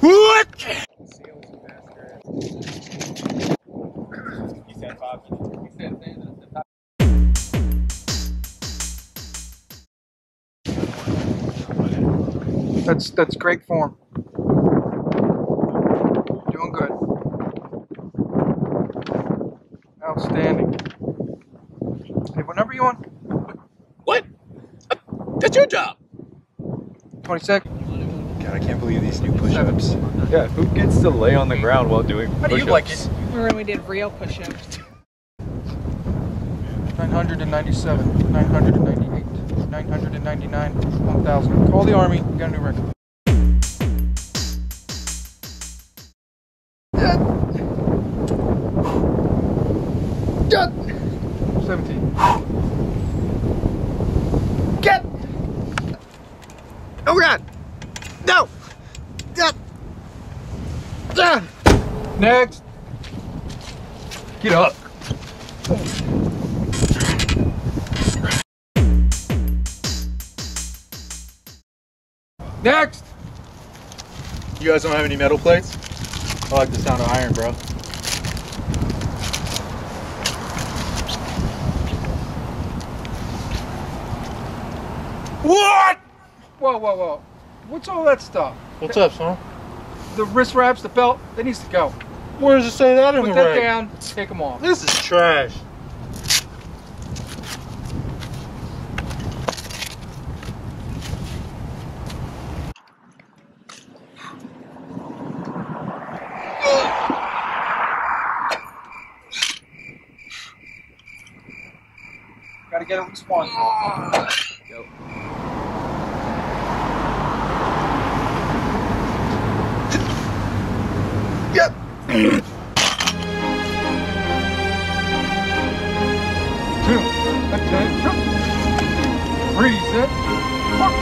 What? That's that's great form. Doing good. Outstanding. Hey, whenever you want. What? Uh, that's your job. Twenty second. God, I can't believe these new push-ups. Yeah, who gets to lay on the ground while doing How do you push-ups? like it? Remember when we did real push-ups? 997, 998, 999, 1000. Call the army, got a new record. Get! 17. Get! Oh God! No! Get! Ah! Next! Get up. Next! You guys don't have any metal plates? I like the sound of iron, bro. What? Whoa, whoa, whoa. What's all that stuff? What's up, son? The wrist wraps, the belt, that needs to go. Where does it say that in Put the that reg? down, take them off. This is trash. Gotta get at least one. Attention. Freeze it. Up.